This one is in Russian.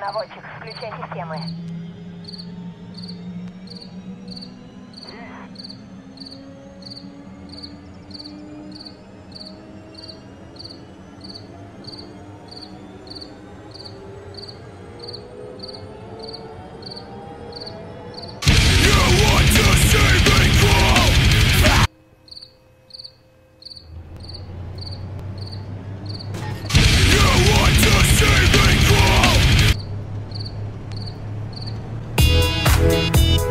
Наводчик, включай системы. Thank